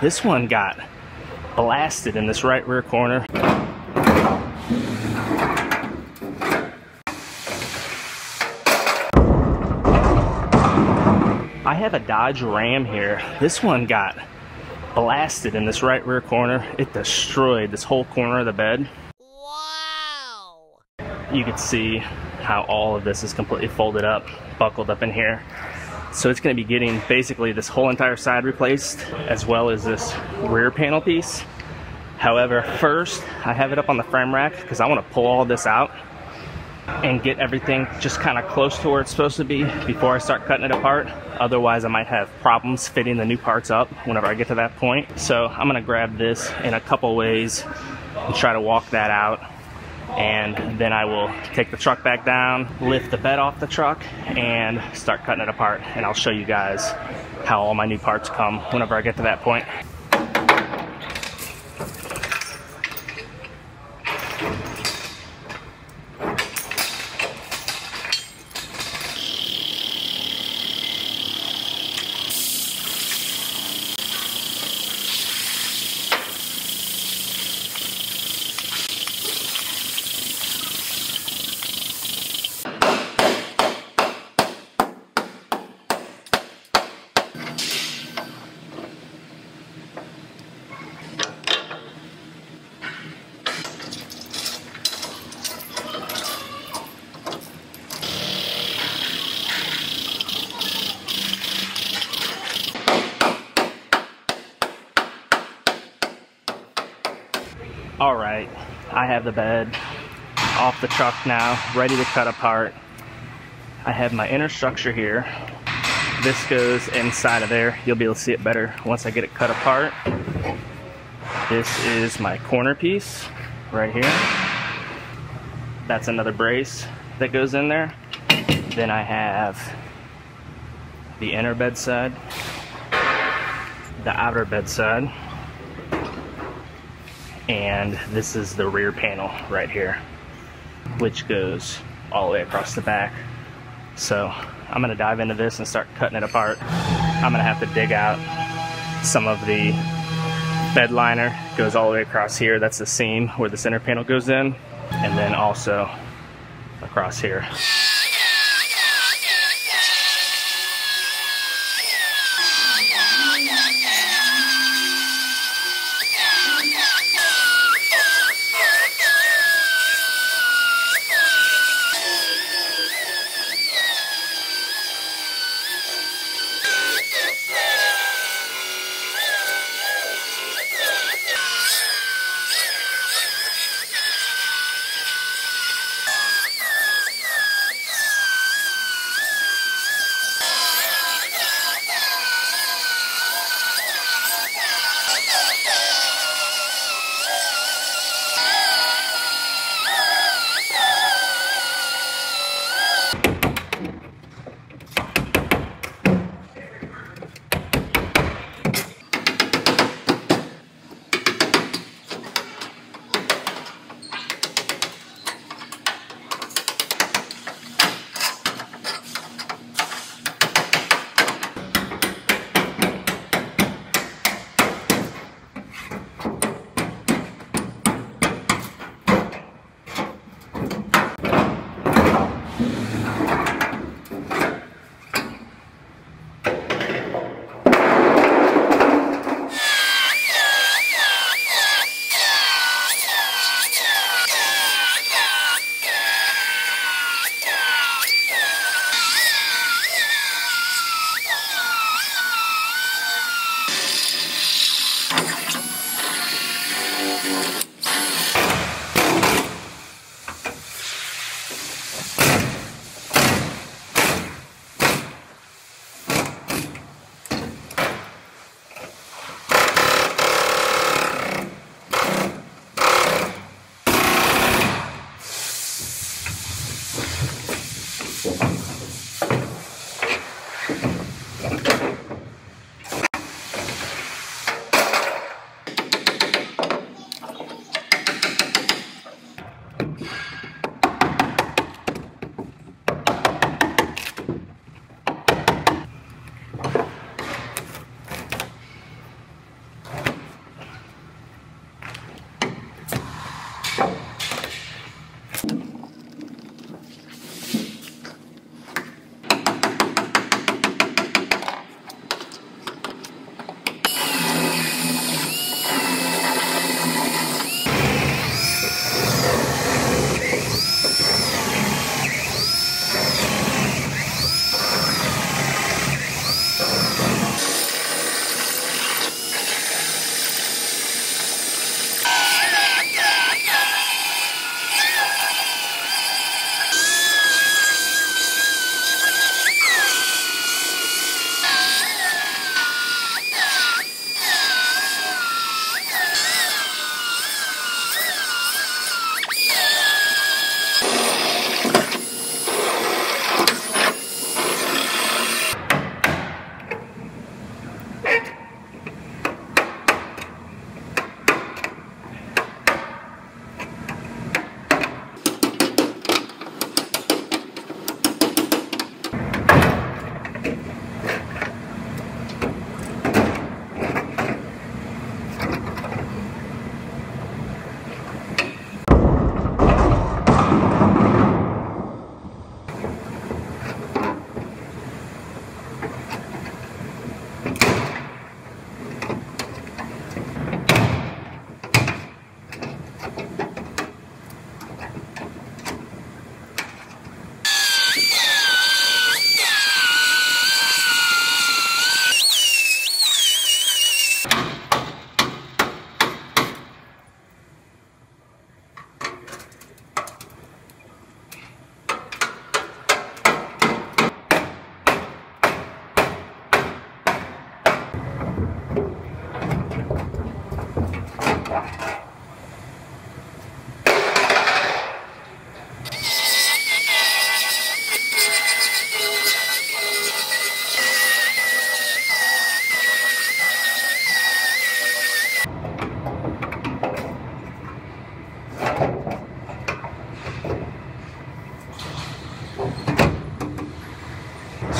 This one got blasted in this right rear corner. I have a Dodge Ram here. This one got blasted in this right rear corner. It destroyed this whole corner of the bed. Wow! You can see how all of this is completely folded up, buckled up in here. So it's going to be getting basically this whole entire side replaced as well as this rear panel piece. However, first I have it up on the frame rack because I want to pull all this out and get everything just kind of close to where it's supposed to be before I start cutting it apart. Otherwise, I might have problems fitting the new parts up whenever I get to that point. So I'm gonna grab this in a couple ways and try to walk that out. And then I will take the truck back down, lift the bed off the truck, and start cutting it apart. And I'll show you guys how all my new parts come whenever I get to that point. All right, I have the bed off the truck now, ready to cut apart. I have my inner structure here. This goes inside of there. You'll be able to see it better once I get it cut apart. This is my corner piece right here. That's another brace that goes in there. Then I have the inner bed side, the outer bed side, and this is the rear panel right here which goes all the way across the back. So I'm gonna dive into this and start cutting it apart. I'm gonna have to dig out some of the bed liner goes all the way across here. That's the seam where the center panel goes in and then also across here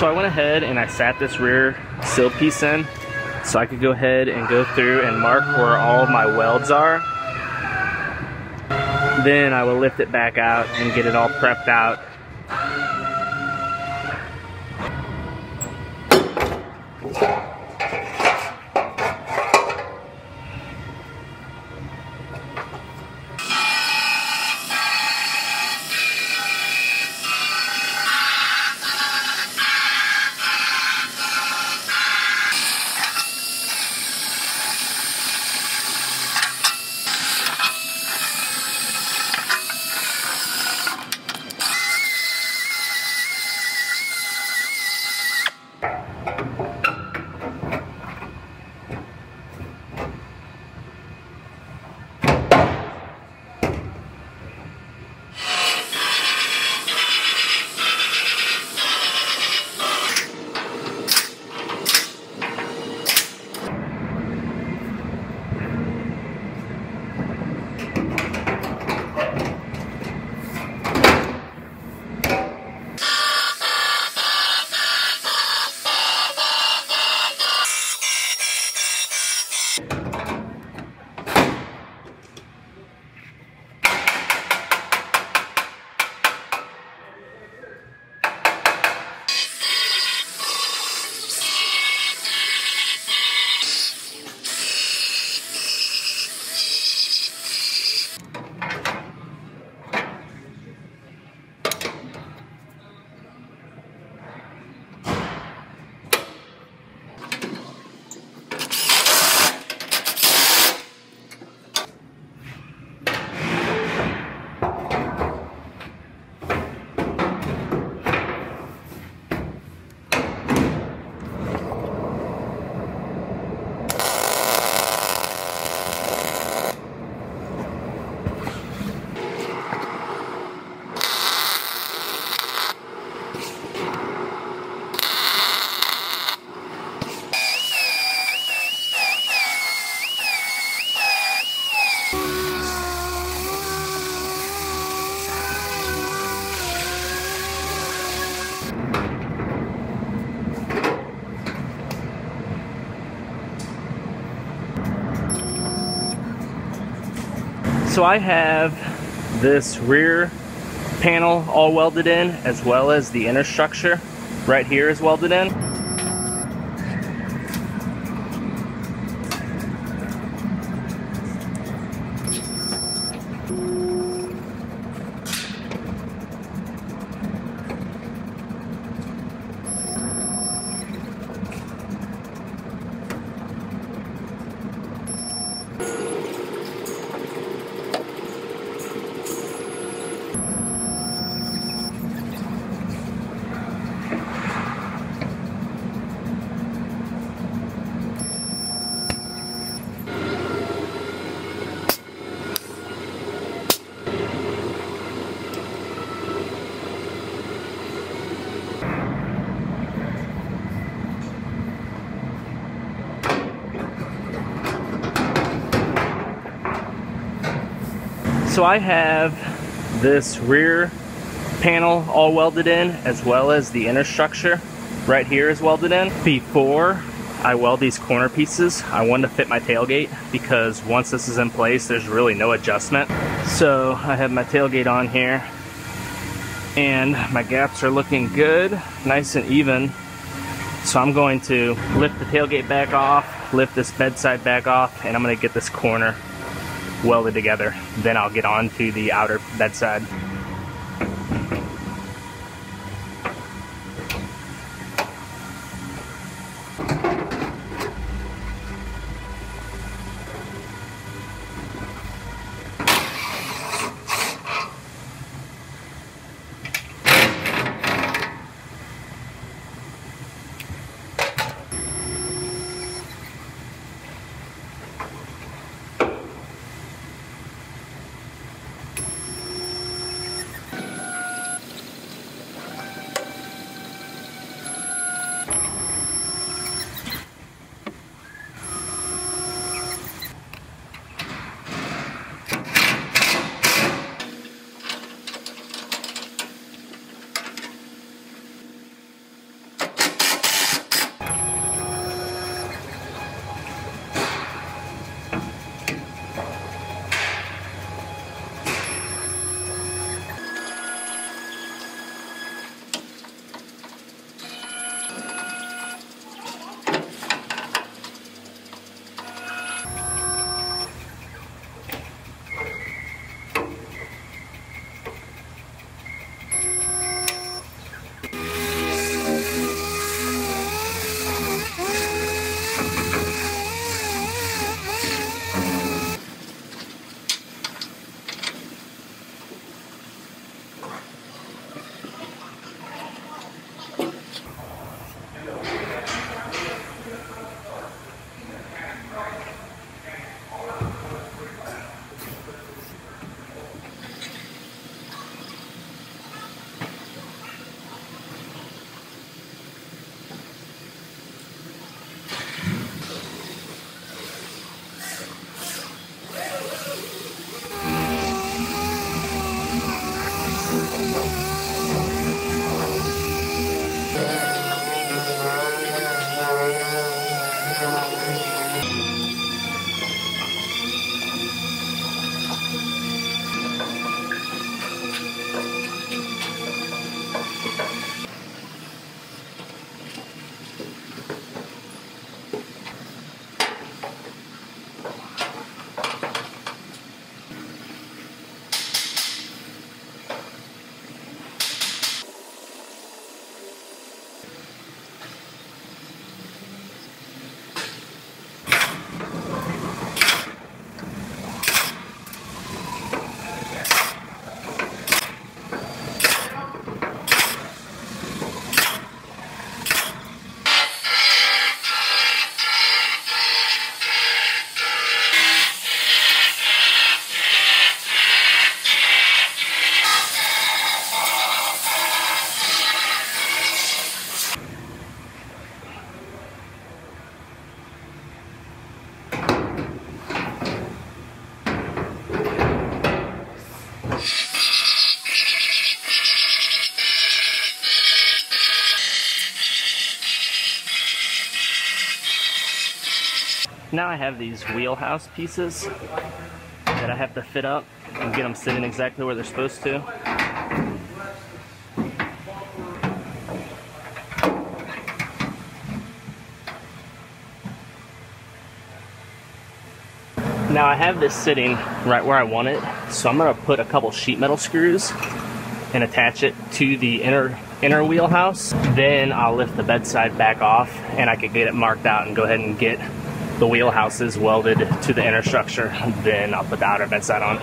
So I went ahead and I sat this rear sill piece in so I could go ahead and go through and mark where all my welds are. Then I will lift it back out and get it all prepped out. So I have this rear panel all welded in as well as the inner structure right here is welded in. So I have this rear panel all welded in as well as the inner structure right here is welded in. Before I weld these corner pieces, I wanted to fit my tailgate because once this is in place, there's really no adjustment. So I have my tailgate on here and my gaps are looking good, nice and even. So I'm going to lift the tailgate back off, lift this bedside back off, and I'm gonna get this corner welded together. Then I'll get on to the outer bedside. Now I have these wheelhouse pieces that I have to fit up and get them sitting exactly where they're supposed to. Now I have this sitting right where I want it, so I'm gonna put a couple sheet metal screws and attach it to the inner inner wheelhouse. Then I'll lift the bedside back off and I can get it marked out and go ahead and get the wheelhouse is welded to the inner structure. Then I'll put the outer bedside on.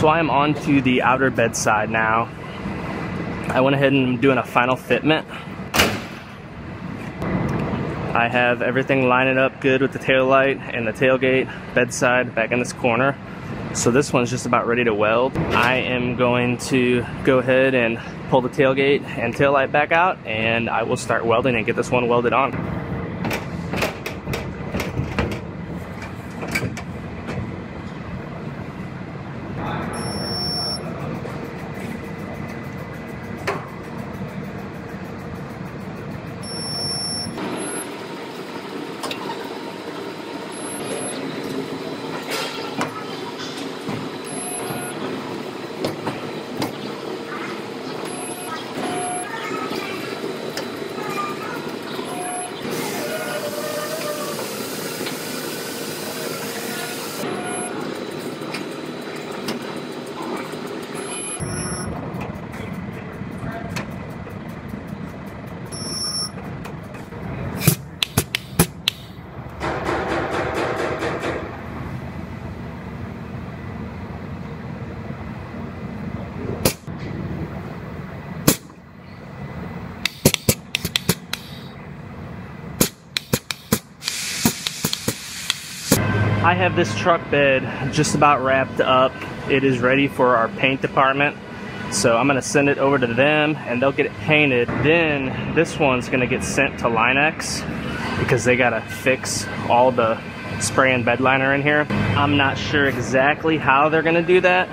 So I am on to the outer bed side now. I went ahead and I'm doing a final fitment. I have everything lining up good with the tail light and the tailgate, bedside, back in this corner. So this one's just about ready to weld. I am going to go ahead and pull the tailgate and tail light back out and I will start welding and get this one welded on. I have this truck bed just about wrapped up. It is ready for our paint department. So I'm gonna send it over to them and they'll get it painted. Then this one's gonna get sent to Line-X because they gotta fix all the spray and bed liner in here. I'm not sure exactly how they're gonna do that.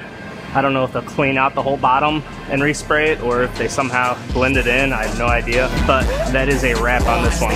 I don't know if they'll clean out the whole bottom and respray it or if they somehow blend it in. I have no idea. But that is a wrap on this one.